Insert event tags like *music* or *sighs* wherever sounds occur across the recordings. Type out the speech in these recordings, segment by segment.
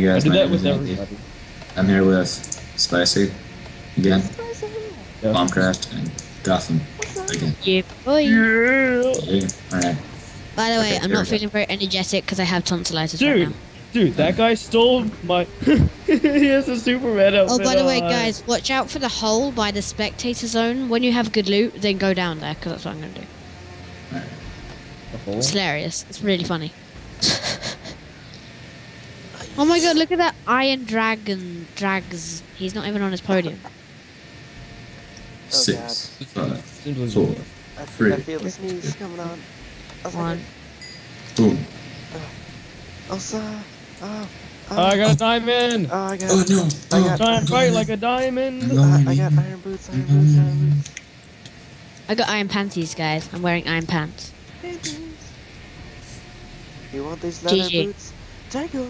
Hi guys, I did my that name with is Andy. everybody. I'm here with Spicy again, Yeah. Bombcraft, and Gotham again. Yeah, boy. Yeah. Alright. By the way, Okay, I'm not feeling very energetic because I have tonsillitis right Dude, now. dude, that guy stole my. *laughs* he has a Superman Oh, by the way, guys, watch out for the hole by the spectator zone. When you have good loot, then go down there because that's what I'm going to do. The hole? It's hilarious. It's really funny. Oh my god, look at that Iron Dragon Drags. He's not even on his podium. *laughs* Oh, Six, five, Seems four, I, Three. I feel the sneeze coming on. I was One. boom. Uh, oh, sir. Oh, uh, oh, uh, I got a diamond. oh, I got. Oh no! I Oh, got- Try and I'm fight like a diamond. I'm Uh, I got in. iron boots, iron boots, iron boots. I got iron panties, guys. I'm wearing iron pants. You want these leather GG. boots? Take 'em.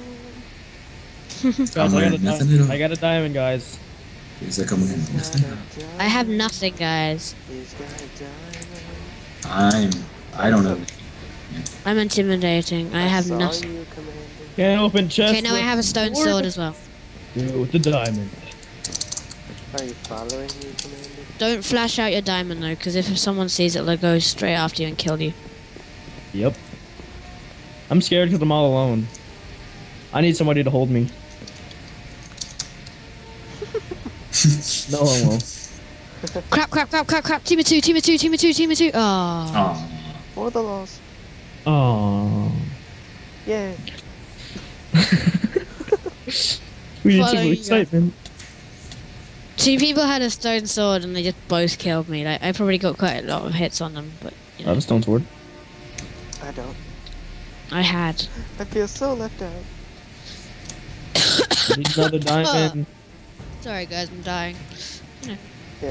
Guys, I'm got a wearing nothing at diamond. I got a diamond, guys. He's like, I'm wearing nothing. got have nothing, guys. He's got a diamond. I'm. I don't know. I'm intimidating. I have saw nothing. Can't open chest. Okay, now I have a stone sword as well. Dude, with the diamond. Are you following me, Commander? Don't flash out your diamond though, because if someone sees it, they'll go straight after you and kill you. Yep. I'm scared because I'm all alone. I need somebody to hold me. No homo. Crap, crap, crap, crap, crap. Team of two, team of two, team of two, team of two. Oh. Aw. For the loss. Aww. Yeah. *laughs* We need some Following you. excitement. Two people had a stone sword and they just both killed me. Like I probably got quite a lot of hits on them, but you I know, have a stone sword. I don't. I had. I feel so left out. Need another diamond. *laughs* Sorry guys, I'm dying. Yeah,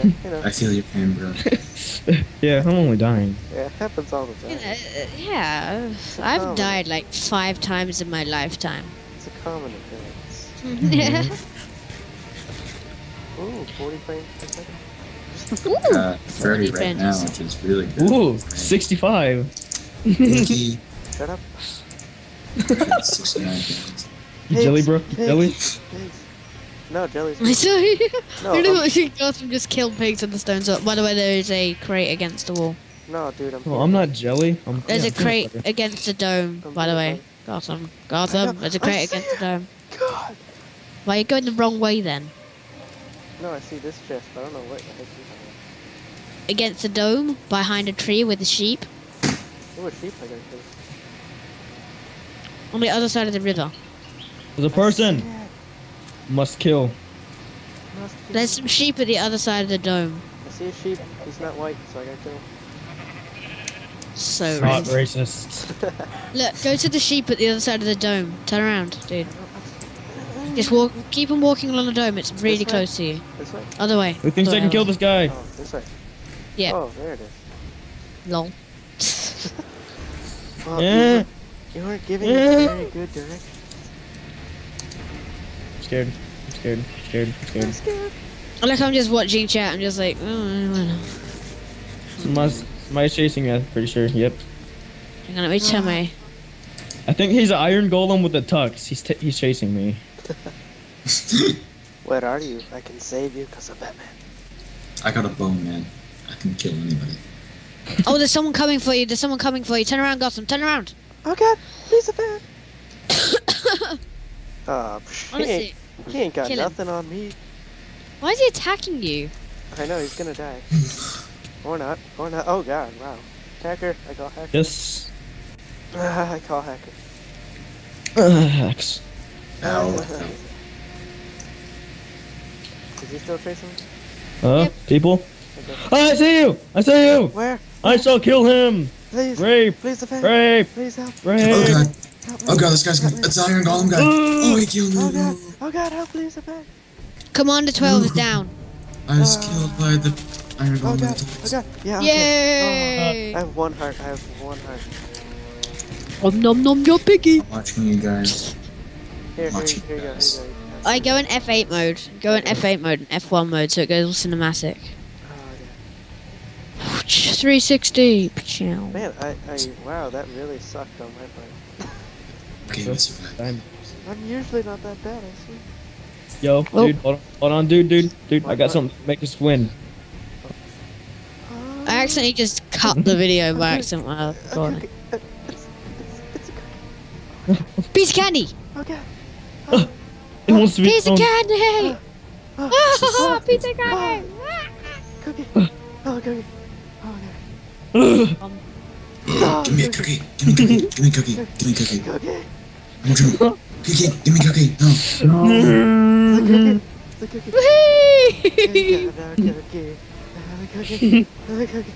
you *laughs* know. I feel your pain, bro. *laughs* yeah, I'm only dying. Yeah, it happens all the time. know, uh, yeah, I've common. died like five times in my lifetime. It's a common occurrence. *laughs* yeah. Ooh, 40 frames per second. Ooh. Uh, 30 right now, which is really good. Ooh, 65. Shut up. 69 pounds. Jelly, bro? pigs, Jelly? Pigs. No, jelly's. I saw you. *laughs* No, Really I'm- what you Gotham just killed pigs with the stones sword. By the way, there is a crate against the wall. No, dude, I'm. Oh, I'm not jelly. I'm There's yeah, a crate peanut against the dome. I'm By the peanut way, Gotham, Gotham. There's a crate see against the dome. God. Why are you going the wrong way then? No, I see this chest, but I don't know what the heck you're talking Against the dome, behind a tree with the sheep, about. There were sheep I gotta kill. on the other side of the river. butter. There's a person. Yeah, Must kill. must kill There's some sheep at the other side of the dome. I see a sheep. He's not white, so I gotta kill him. So Not racist. racist. *laughs* Look, go to the sheep at the other side of the dome. Turn around, dude. Just walk. Keep on walking along the dome. It's really This way? close to you. This way? Other way. Who thinks I can kill this guy? Oh, this way. Yeah. Oh, there it is. Lol. *laughs* Well, Yeah. you, you weren't giving Yeah. us very good direction. I'm scared. I'm scared. I'm scared. I'm scared. I'm scared. Like I'm just watching chat. I'm just like, oh, I don't know. Somebody's, somebody's chasing me, I'm pretty sure. Yep. Hang on, let me turn my. I think he's an iron golem with a tux. He's t- he's chasing me. *laughs* Where are you? I can save you because of Batman. I got a bone, man. I can kill anybody. Oh, there's someone coming for you. There's someone coming for you. Turn around, Gotham. Turn around. Oh god, please a fan. Oh, he, Honestly, ain't, he ain't got kill him. nothing on me. why is he attacking you? I know he's gonna die. *laughs* or not. Or not. Oh god, wow. Hacker. I call hacker. Yes. Ah, I call hacker. Ah, Axe. Ow. Is he still chasing me? Huh? Yep. People? Okay. Oh, I see you! I see you! Where? I shall kill him! Please. Rape! Please defend. Rape! Please help. Rape! god. Help. Oh god, this guy's gonna. It's Iron Golem guy. Oh, he killed me. Oh god. me. Oh god, help please defend. Commander 12 is down. I was Uh, killed by the Iron Oh Golem. god. Oh god. Yeah. Okay. Yay! Oh, I have one heart. I have one heart. Om nom nom, you're piggy. I'm watching you guys. Here, here, Watch it, here you go. Here guys. you go. I go in F8 mode. Go in F8 mode and F1 mode so it goes all cinematic. Oh, *sighs* 360. Pachow. Man, I, I, wow, that really sucked on my part. Okay, we survived. I'm- I'm usually not that bad, I swear. Yo, Oh. dude, hold on, hold on, dude, dude, dude. I got something to make us win. I accidentally just cut the video by accident while I was *laughs* Okay, *laughs* recording. Piece of candy! Okay. *laughs* It wants to be. Piece of thrown. candy! Oh, Ah, piece of candy! cookie. Oh, cookie. Oh, okay. Oh, Give me a cookie. Give me a cookie. Give me a cookie. Give me a cookie. Cookie. You. Cookie. Give me cookie. No. It's a cookie. It's cookie. Whee! No, cookie. Uh, the cookie. The cookie.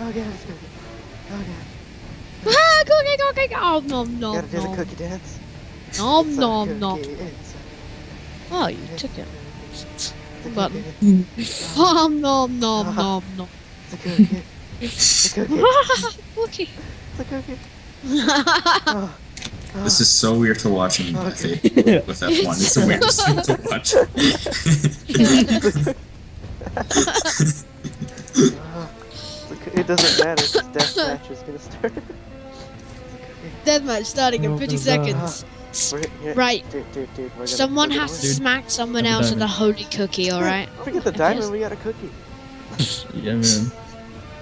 Oh, God, it's cookie. Oh, God. Ah, cookie, cookie! Oh, nom, nom, Gotta do the nom. cookie dance. Nom, It's nom, nom. cookie, it's a Oh, you took it. cookie. Button. Nom, nom, nom, nom, nom. It's a cookie. It's a cookie. Cookie. It's a cookie. Oh, oh. This is so weird to watch in Okay. F8 *laughs* with F1. It's the weirdest thing to watch. It's a coo- it doesn't matter. This deathmatch is gonna start. *laughs* Deathmatch starting in 50 uh, seconds. We're, Right. Dude, dude, dude. Gonna, Someone has to win. smack someone else with a holy cookie, alright? Forget the diamond. We got a cookie. *laughs* Yeah, man.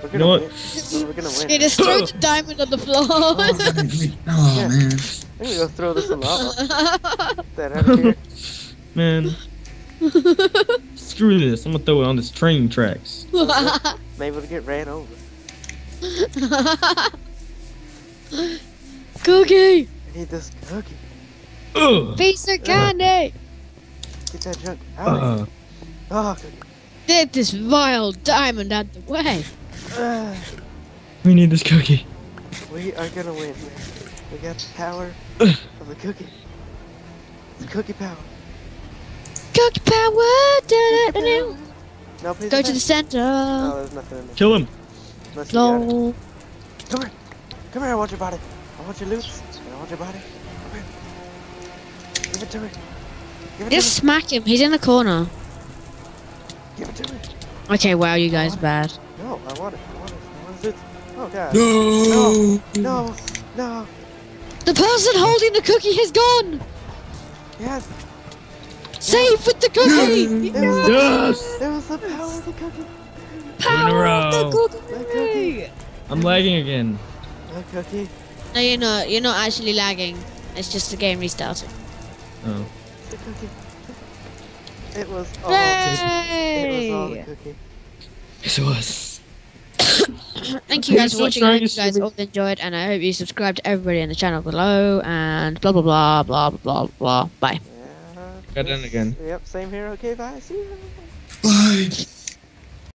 We're gonna You know what? win. We're gonna win. Okay, just throw the diamond on the floor. oh, man, give *laughs* me- oh, man. I'm gonna go throw this in lava. *laughs* That out here. Man. Screw this. I'm gonna throw it on this train tracks. Maybe it'll get ran over. *laughs* cookie! I need this cookie. Ugh. Piece of candy! Get that junk out. of Uh, here. Oh, cookie. Get this vile diamond out the way. Ah, *sighs* we need this cookie. we are gonna win, man. We got the power Ugh. *sighs* of the cookie. It's cookie power. Cookie power! Cookie power. No, please. Go to the center. No, there's nothing in there. Kill him. Unless you got it. No. Come here. Come here, I want your body. I want your loot. I want your body. Come here. Give it to me. Give it Just smack him. He's in the corner. Give it to me. Okay, wow, you guys bad. No, I want it. I want it. I want it. Oh, God. No. No. No. The person holding the cookie has gone! Yes. Save with the cookie! It was, the, Yes. it was the power of the cookie. Power of the row. The cookie! cookie. I'm lagging again. The cookie. No, you're not. You're not actually lagging. It's just the game restarting. Oh. The cookie. It was all. It was all the cookie. Yes, it was. *coughs* Thank you guys Who's for watching. I hope you still guys all enjoyed, and I hope you subscribe to everybody in the channel below. And blah blah blah blah blah blah. Bye. Yeah. Got done again. Yep, same here. Okay, bye. See you. Bye.